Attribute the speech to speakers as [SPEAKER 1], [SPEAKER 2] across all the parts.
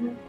[SPEAKER 1] Mm-hmm.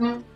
[SPEAKER 1] Mm-hmm.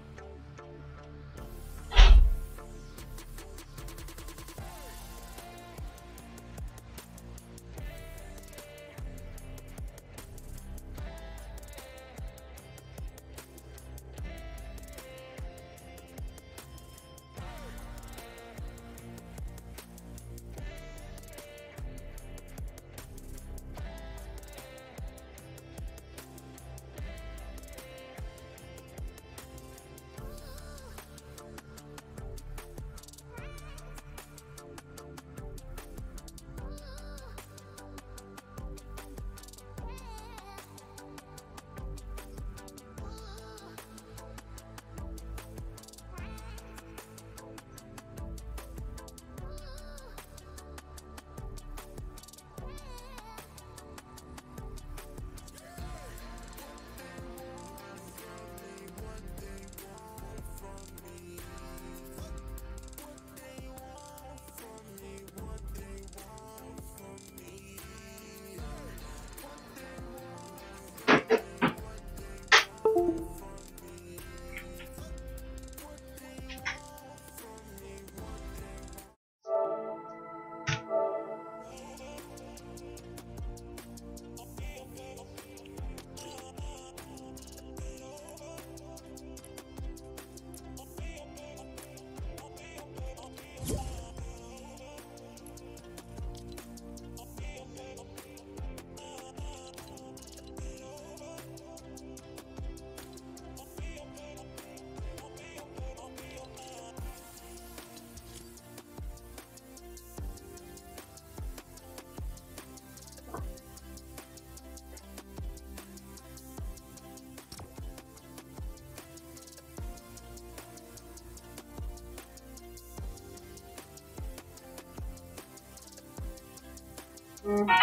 [SPEAKER 2] Mm-hmm.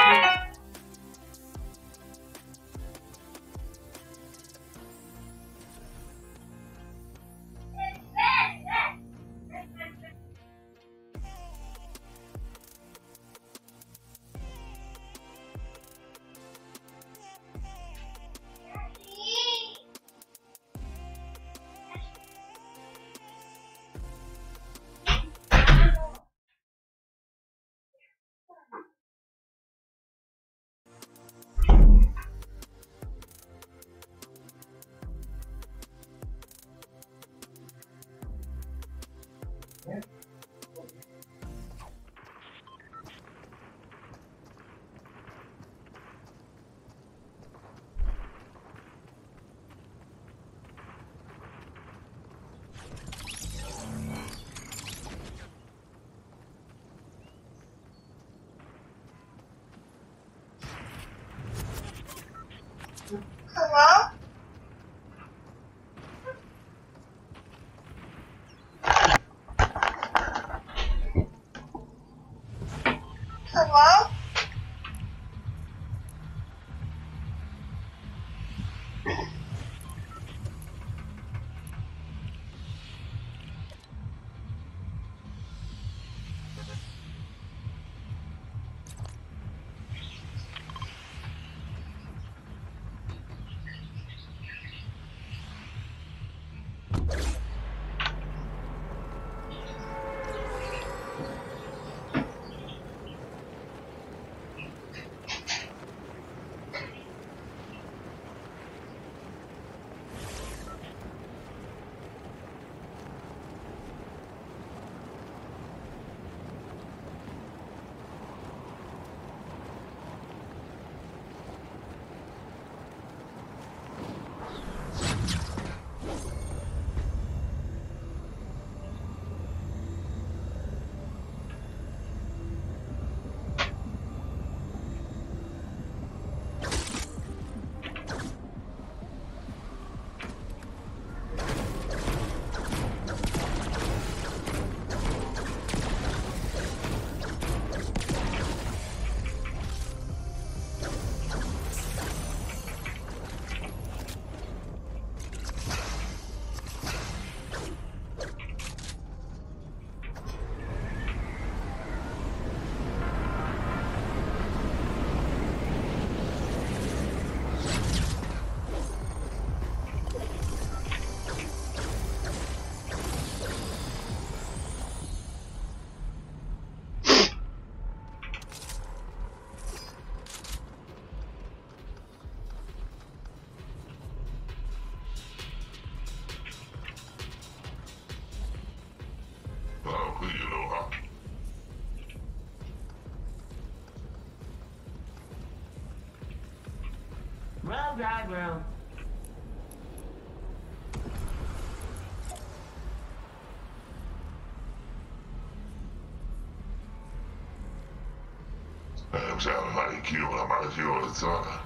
[SPEAKER 2] Hello? ground.
[SPEAKER 1] Musiałem na IQ, a malefiło lecone.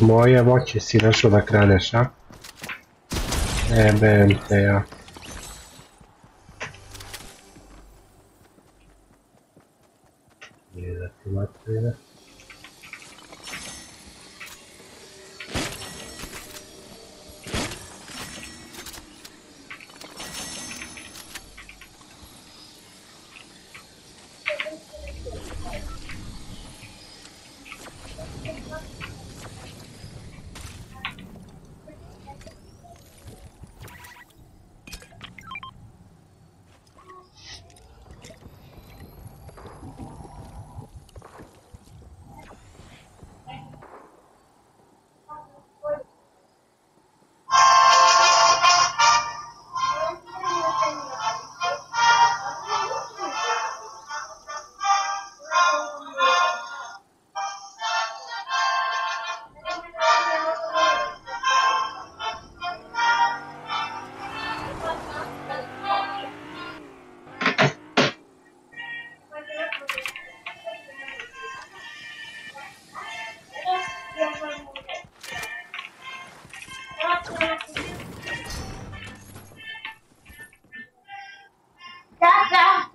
[SPEAKER 2] Moje moći si našao da kradeš, a? Jebem te ja. Nije da ti materine.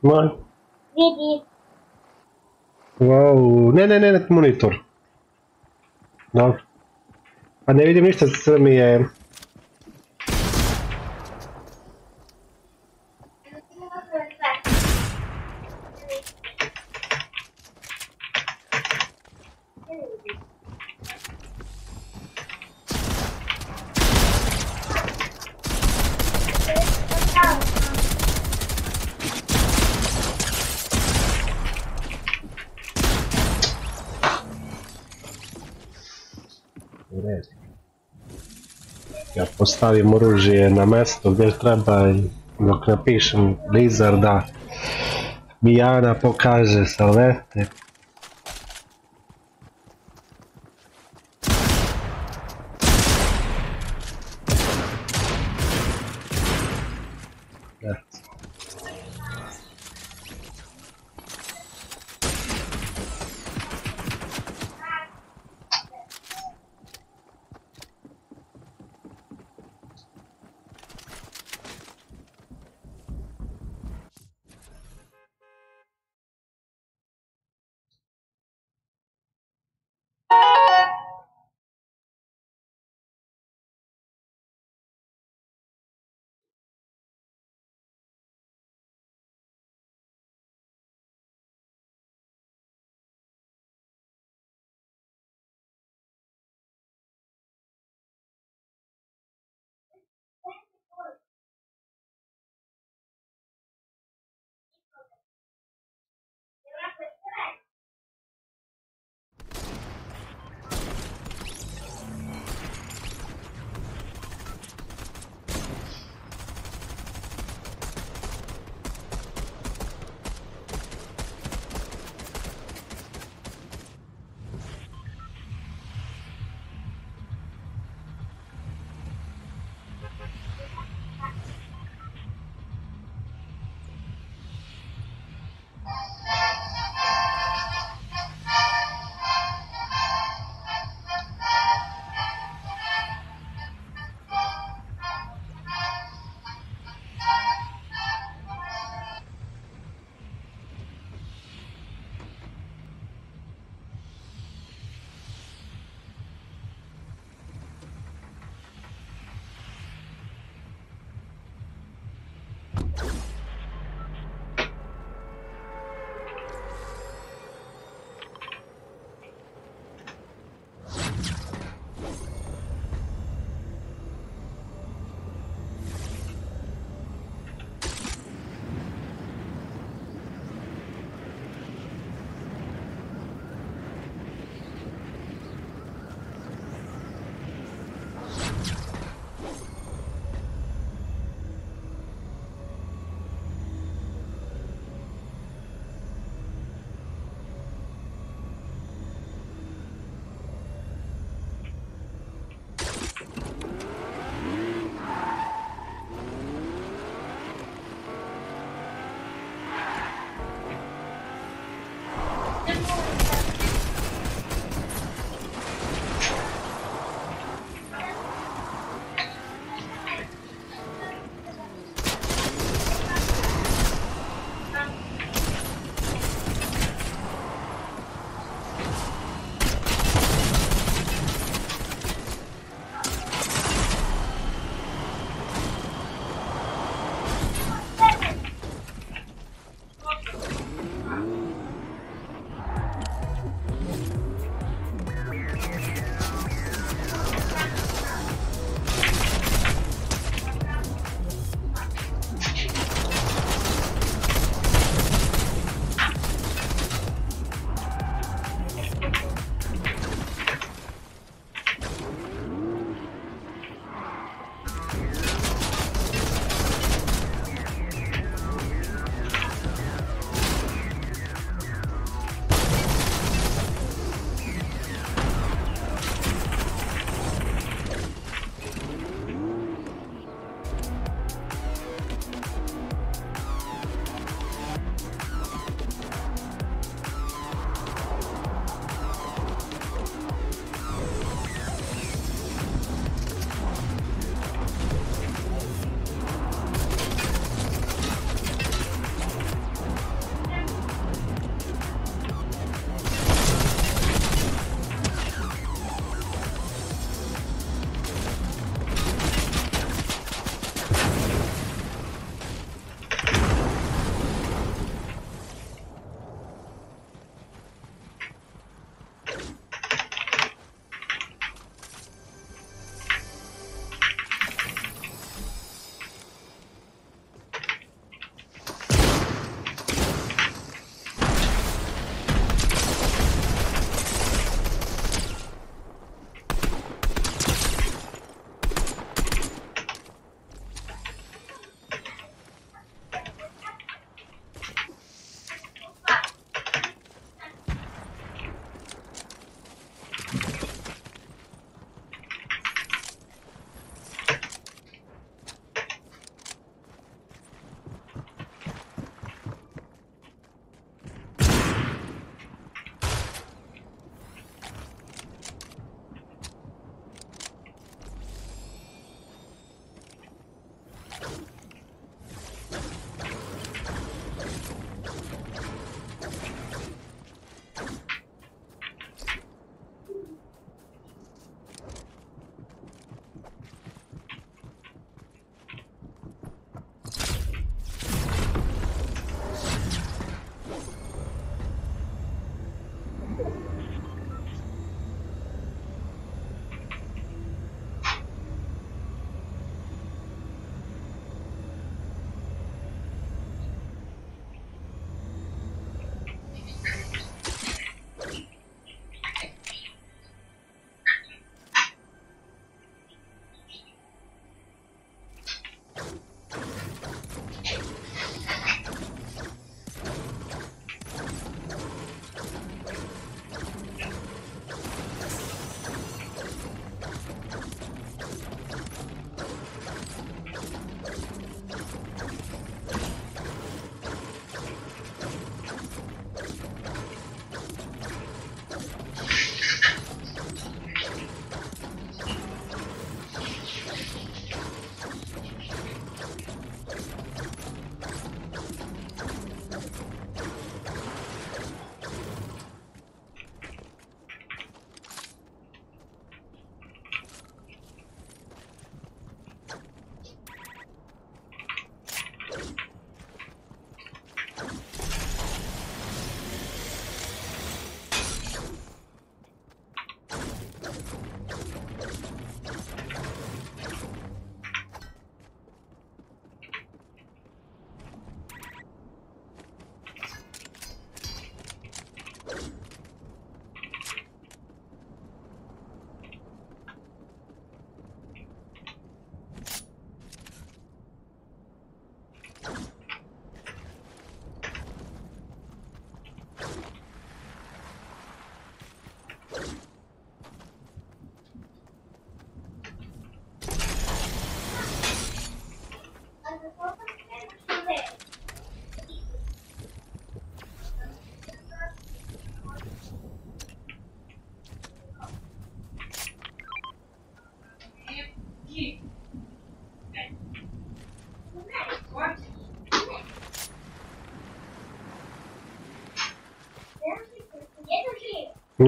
[SPEAKER 2] Moj.
[SPEAKER 3] vidi.
[SPEAKER 2] Wow, ne, ne, ne, ne, monitor. Dobro. Pa ne vidim ništa, sve mi je... postavim oružje na mjesto gdje treba i dok napišem Lizarda, Mijana pokaže salvete.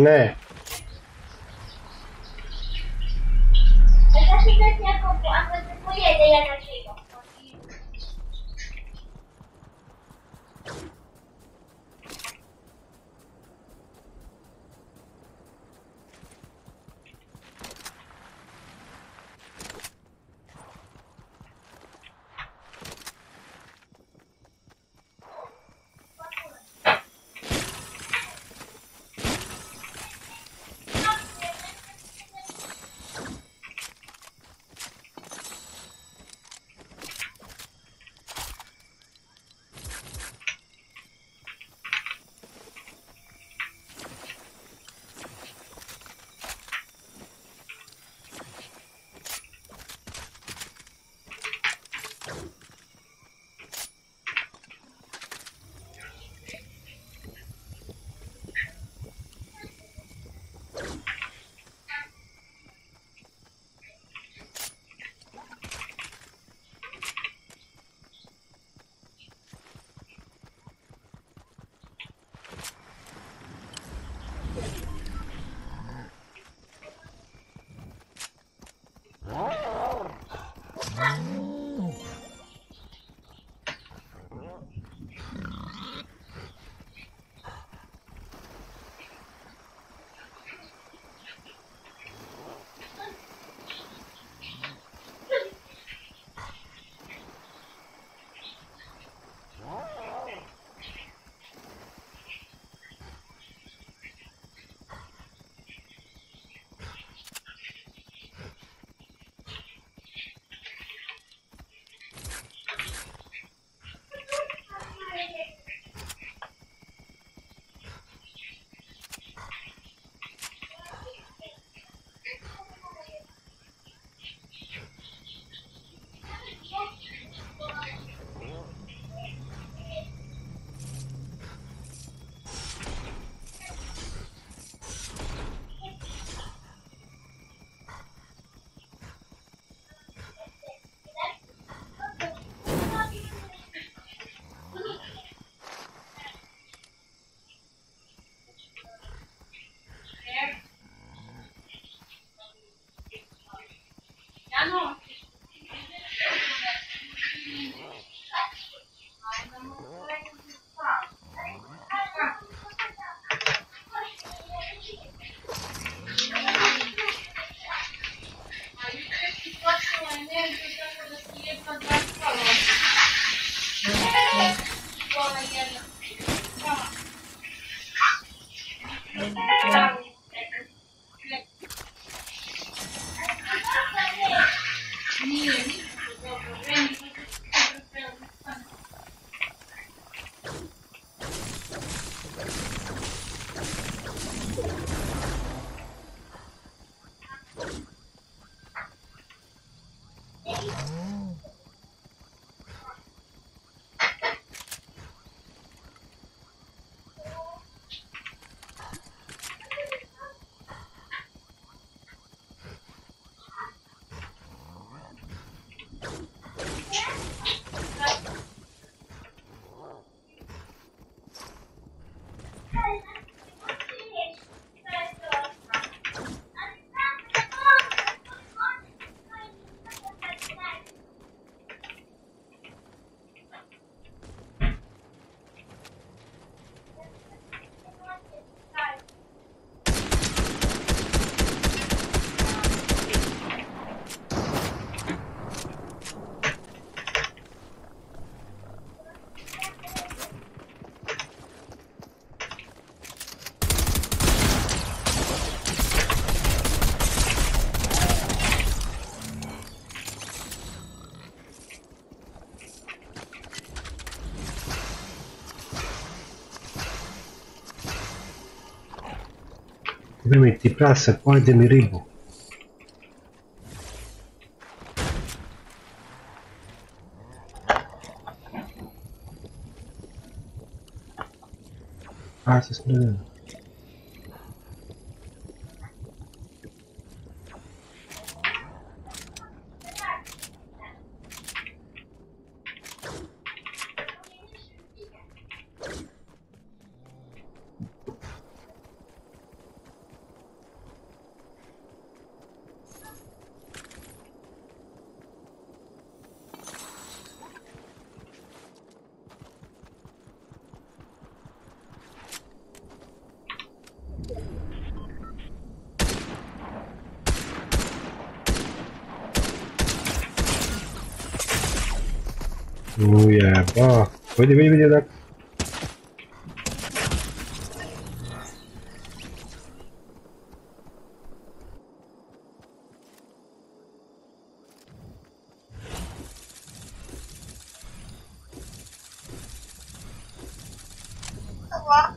[SPEAKER 4] Ναι. Complimenti, Prassa, poi mi ribu. Ah, si spaventa. А, выйди, выйди, выйди,
[SPEAKER 5] так. Yeah.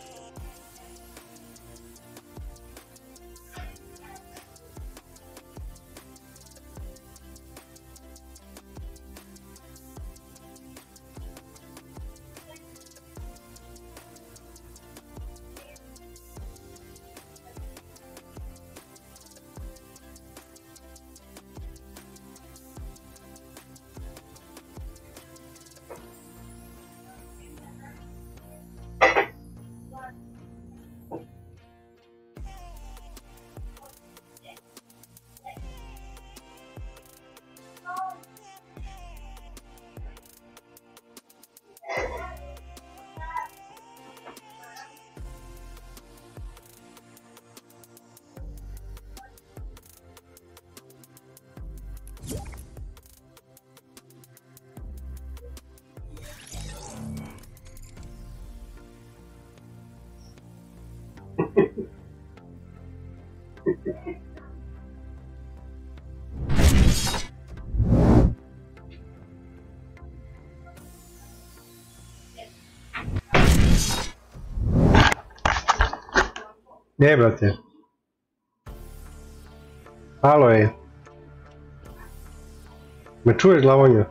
[SPEAKER 4] Ne, brate. Halo je. Me čuješ glavonju?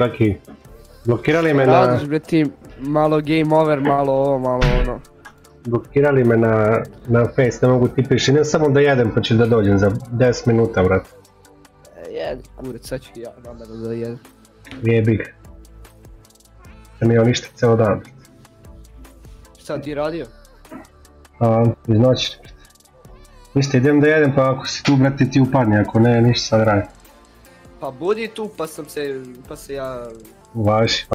[SPEAKER 4] Baki, blokirali me na,
[SPEAKER 6] radiš bre ti malo game over, malo ovo, malo ono.
[SPEAKER 4] blokirali me na, na face, ne mogu ti piši, ne samo da jedem pa ću da dođem za 10 minuta, brat.
[SPEAKER 6] E, jedi kurac, sad ću ja namjerno da jedem.
[SPEAKER 4] Jebi ga. Da mi je ništa ceo dan.
[SPEAKER 6] Šta ti radio?
[SPEAKER 4] A, iz noći. Ništa, idem da jedem pa ako si tu, brate, ti upadni, ako ne, ništa sad radi.
[SPEAKER 6] Pa budi tu pa sam se, pa se ja
[SPEAKER 4] Važi.